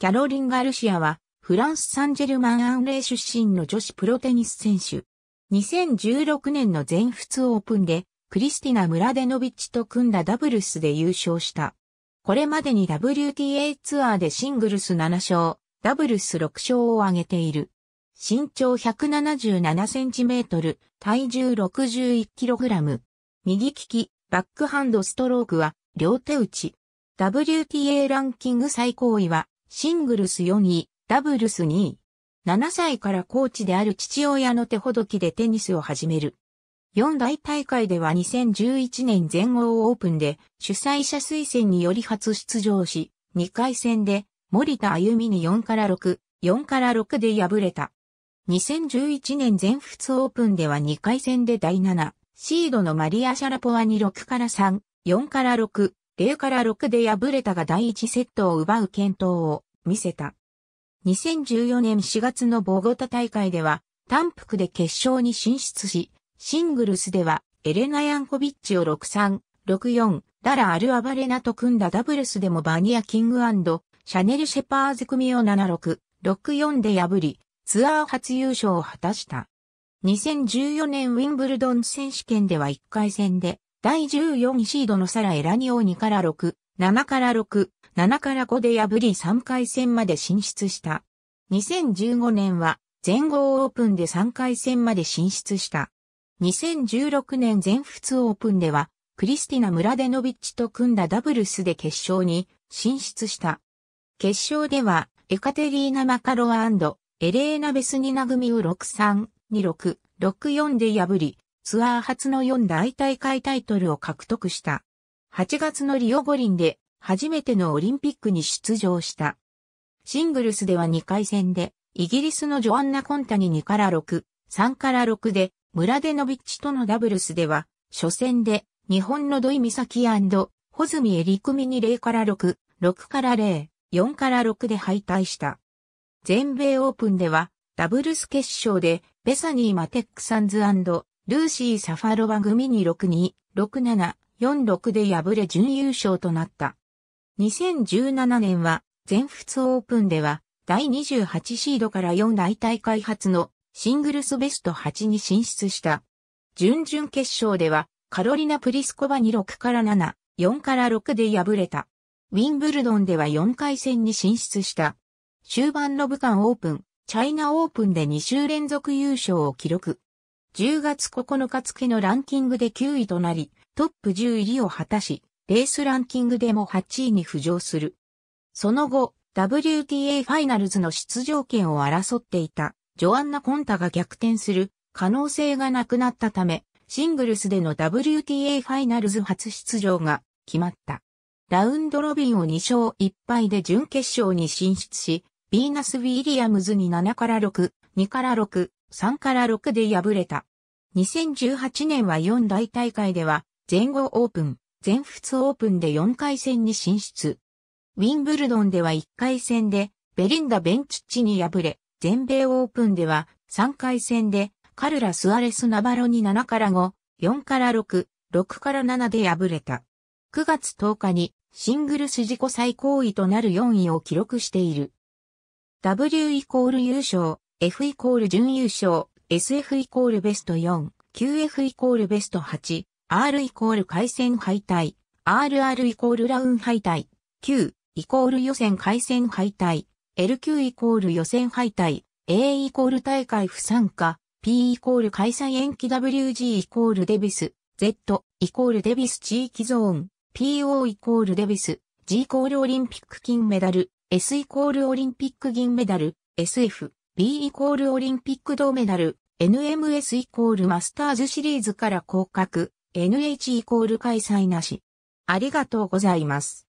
キャロリン・ガルシアは、フランス・サンジェルマン・アンレイ出身の女子プロテニス選手。2016年の全仏オープンで、クリスティナ・ムラデノビッチと組んだダブルスで優勝した。これまでに WTA ツアーでシングルス7勝、ダブルス6勝を挙げている。身長177センチメートル、体重61キログラム。右利き、バックハンドストロークは両手打ち。WTA ランキング最高位はシングルス4位、ダブルス2位。7歳からコーチである父親の手ほどきでテニスを始める。四大大会では2011年全豪オープンで主催者推薦により初出場し、2回戦で森田歩みに4から6、4から6で敗れた。2011年全仏オープンでは2回戦で第7、シードのマリア・シャラポワに6から3、4から6、0から6で敗れたが第1セットを奪う健闘を見せた。2014年4月のボゴタ大会では、単服で決勝に進出し、シングルスでは、エレナ・ヤンコビッチを6-3、6-4、ダラ・アル・アバレナと組んだダブルスでもバニア・キングシャネル・シェパーズ組を7-6、6-4で破り、ツアー初優勝を果たした。2014年ウィンブルドン選手権では1回戦で、第14シードのサラ・エラニオ2から6、7から6、7から5で破り3回戦まで進出した。2015年は全豪オープンで3回戦まで進出した。2016年全仏オープンではクリスティナ・ムラデノビッチと組んだダブルスで決勝に進出した。決勝ではエカテリーナ・マカロワエレーナ・ベスニナ組を6-3、2-6、6-4で破り、ツアー初の4大大会タイトルを獲得した。8月のリオ五輪で初めてのオリンピックに出場した。シングルスでは2回戦で、イギリスのジョアンナ・コンタに2から6、3から6で、ムラデノビッチとのダブルスでは、初戦で、日本の土井美咲ホズミエリ組に0から6、6から0、4から6で敗退した。全米オープンでは、ダブルス決勝で、ベサニー・マテックサンズルーシー・サファロバ組に6-2、6-7、4-6で敗れ準優勝となった。2017年は全仏オープンでは第28シードから4大大会初のシングルスベスト8に進出した。準々決勝ではカロリナ・プリスコバに6から7、4から6で敗れた。ウィンブルドンでは4回戦に進出した。終盤の武漢オープン、チャイナオープンで2週連続優勝を記録。10月9日付のランキングで9位となり、トップ10入りを果たし、レースランキングでも8位に浮上する。その後、WTA ファイナルズの出場権を争っていたジョアンナ・コンタが逆転する可能性がなくなったため、シングルスでの WTA ファイナルズ初出場が決まった。ラウンドロビンを2勝1敗で準決勝に進出し、ビーナス・ウィリアムズに7から6、2から6、3から6で敗れた。2018年は4大大会では、全豪オープン、全仏オープンで4回戦に進出。ウィンブルドンでは1回戦でベリンダ・ベンチッチに敗れ、全米オープンでは3回戦でカルラ・スアレス・ナバロに7から5、4から6、6から7で敗れた。9月10日にシングルス自己最高位となる4位を記録している。W イコール優勝、F イコール準優勝、SF イコールベスト4、QF イコールベスト8、R イコール回戦敗退、RR イコールラウン敗退、Q イコール予選回戦敗退、LQ イコール予選敗退、A イコール大会不参加、P イコール開催延期 WG イコールデビス、Z イコールデビス地域ゾーン、PO イコールデビス、G イコールオリンピック金メダル、S イコールオリンピック銀メダル、SF、B イコールオリンピック銅メダル、NMS イコールマスターズシリーズから降格、NH イコール開催なし。ありがとうございます。